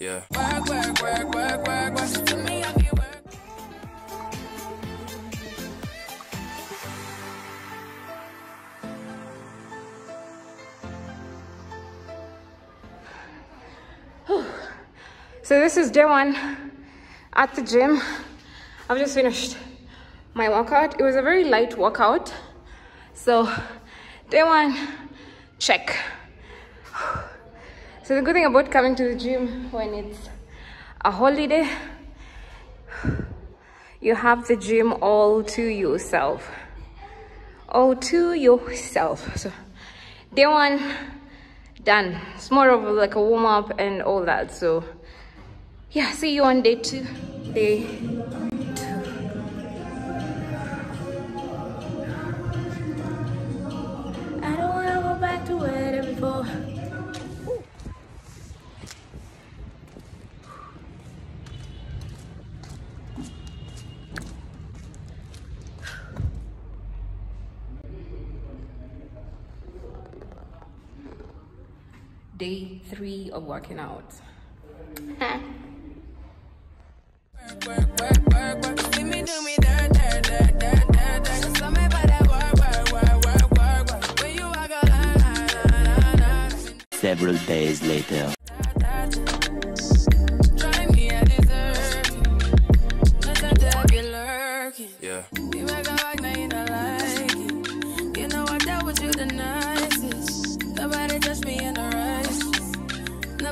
Yeah. So this is day one at the gym. I've just finished my workout. It was a very light workout. So day one, check. So the good thing about coming to the gym when it's a holiday, you have the gym all to yourself. All to yourself. So day one, done. It's more of like a warm up and all that. So yeah, see you on day two. Day line, line, line. Several days later.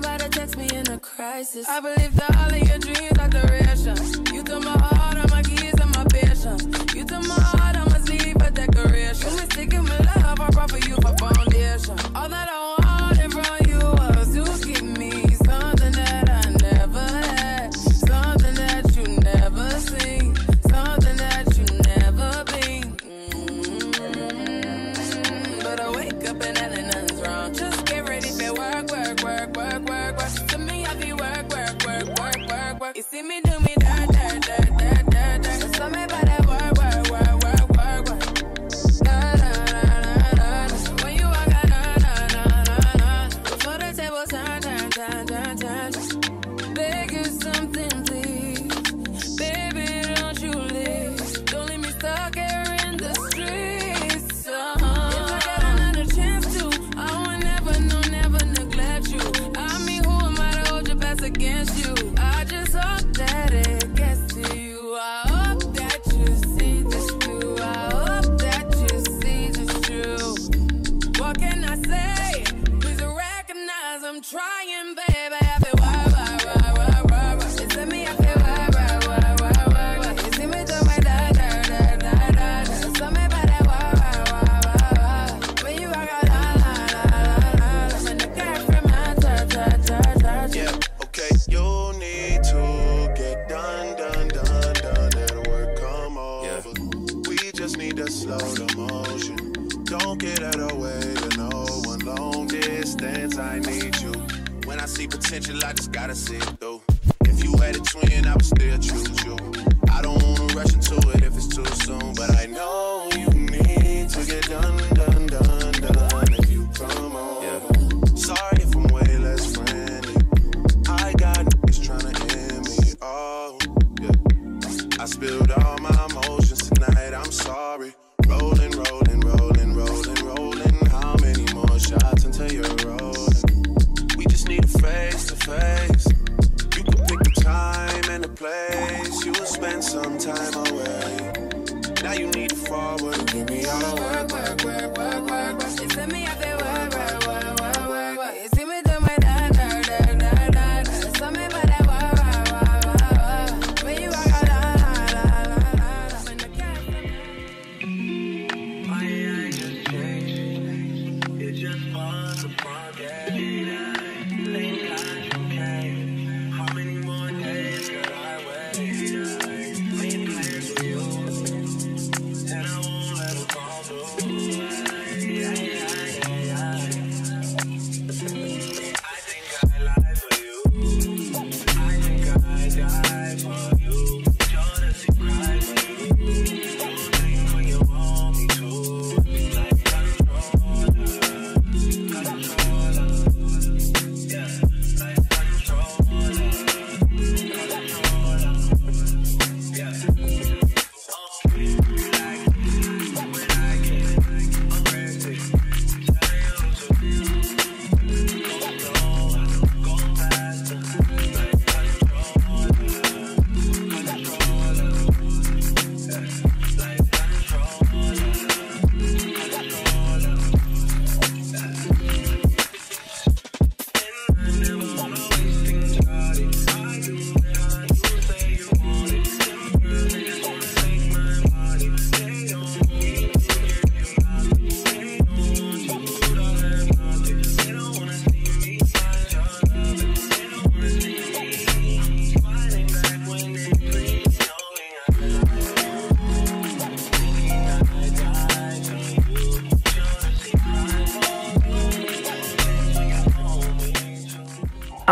Righteous. Nobody text me in a crisis. I believe that all of your dreams are duration. You took my heart, all my keys, and my patience. You took my heart, I must leave a decoration. You mistaken my love, I brought for you for foundation. All that I wanted from you was to give me something that I never had, something that you never seen, something that you never been. Mm, But I wake up and nothing, see potential, I just gotta see it through. If you had a twin, I would still choose you. I don't wanna rush into it if it's too soon, but I know you need to get done,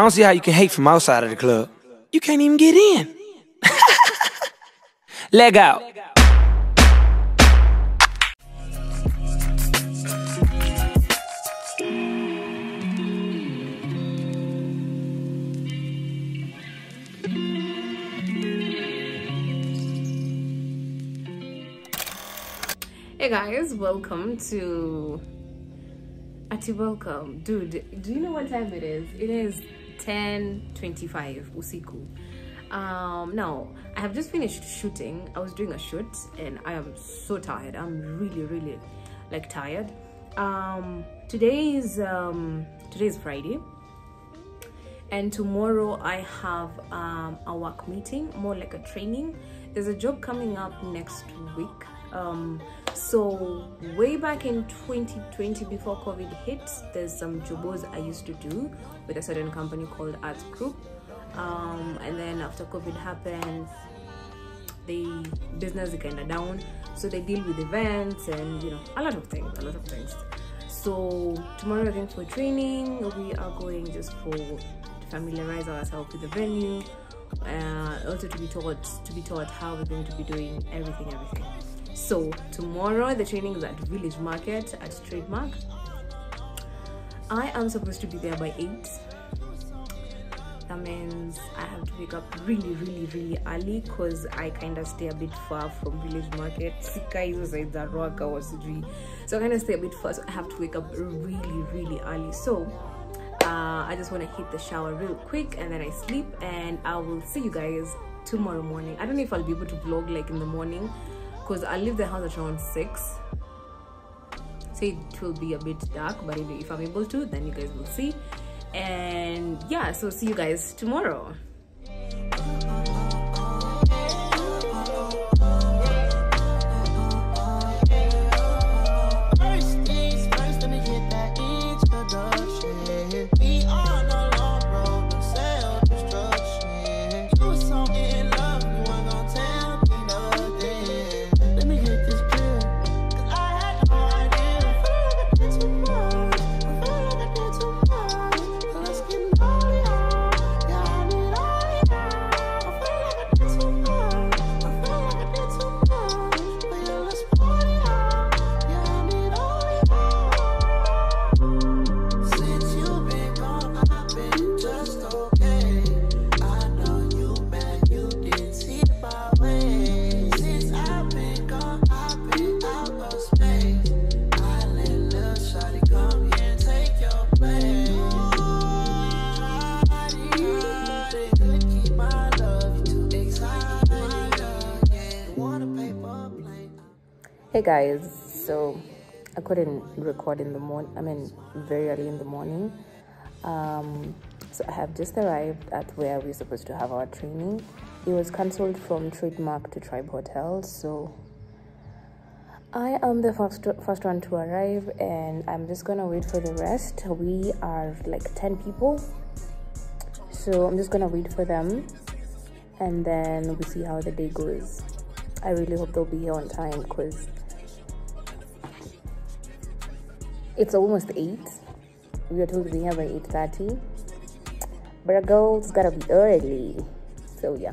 don't see how you can hate from outside of the club. You can't even get in. Leg out. Hey guys, welcome to Ati welcome. Dude, do you know what time it is? It is 10:25 usiku. Um now, I have just finished shooting. I was doing a shoot and I am so tired. I'm really really like tired. Um today is um today is Friday and tomorrow i have um, a work meeting more like a training there's a job coming up next week um, so way back in 2020 before covid hit there's some jobs i used to do with a certain company called arts group. Um, and then after covid happened the business is kind of down. So they deal with events and you know a lot of things a lot of things. So tomorrow we're going for training. We are going just for to familiarize ourselves with the venue uh, also to be taught to be taught how we're going to be doing everything everything so tomorrow the training is at village market at trademark. I am supposed to be there by 8 that means i have to wake up really really really early because i kind of stay a bit far from village market. So i kind of stay a bit far so i have to wake up really really early. So uh, i just want to hit the shower real quick and then i sleep and i will see you guys tomorrow morning. I don't know if i'll be able to vlog like in the morning because i leave the house at around 6 so it will be a bit dark but if, if i'm able to then you guys will see. And yeah so see you guys tomorrow hey guys. So i couldn't record in the morning i mean very early in the morning. Um so i have just arrived at where we're supposed to have our training. It was cancelled from trademark to tribe hotel so i am the first first one to arrive and i'm just gonna wait for the rest. We are like 10 people. So i'm just gonna wait for them and then we see how the day goes. I really hope they'll be here on time because it's almost 8 we are told to be here by 8.30 but a girl's gotta be early so yeah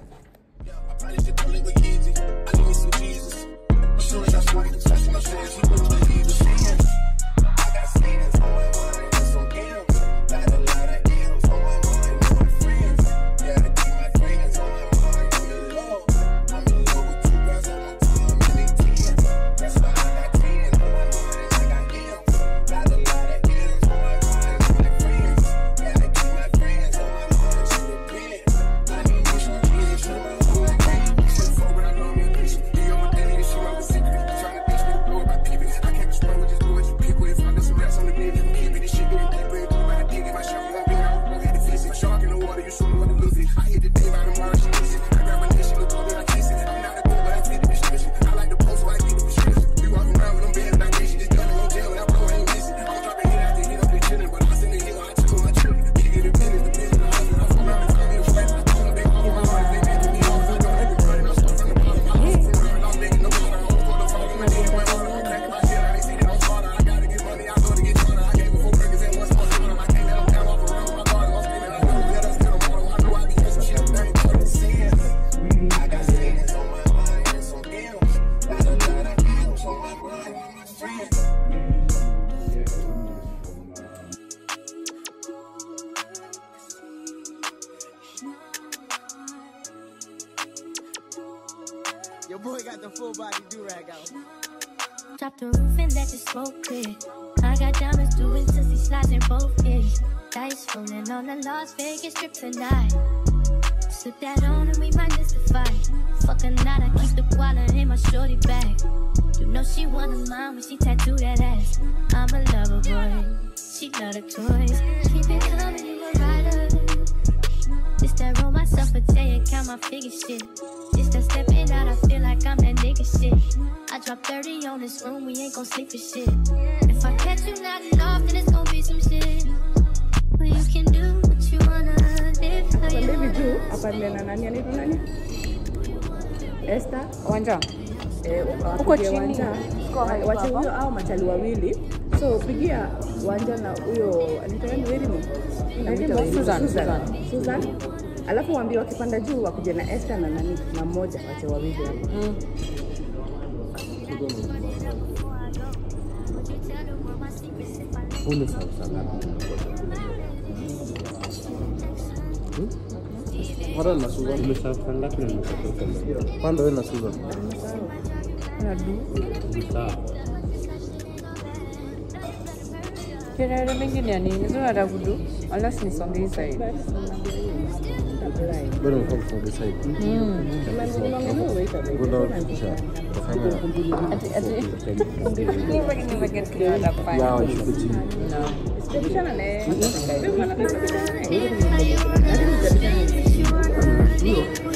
tonight. Slip that on and we might miss the fight. Fuck night, I keep the wallet in my shorty bag. You know she want a mine when she tattoo that ass. I'm a lover boy. She love the toys. Keep it coming, you a rider. This that roll myself a day and count my figure shit. This that stepping out, I feel like I'm that nigga shit. I drop 30 on this room, we ain't gon' sleep for shit. If I catch you nodding off, then it's gon' be some shit. yule na nani anaitwa nani? Esther Wanja. Huko eh, chini. Wache huyo au machali wawili? So pigia Wanja na huyo Susan. Alafu waambie wakipanda juu wakuja na Esther na nani? Na mmoja wache wawili mm. Pole sana. Pardon na Susan. Umesafa ngapi na umetoka ngapi? Panda wewe na Susan. Nadu. Sawa. Kirere mengine ya nini? Zona la gudu. Wala sinisongei zaidi. Bado mko kusongea zaidi. Mm. Good out kisha. Ati ati. Ni mbona ni mbona kitu na kufanya? Yeah, you should. No. Sipishana naye. Sipishana naye. 诶呦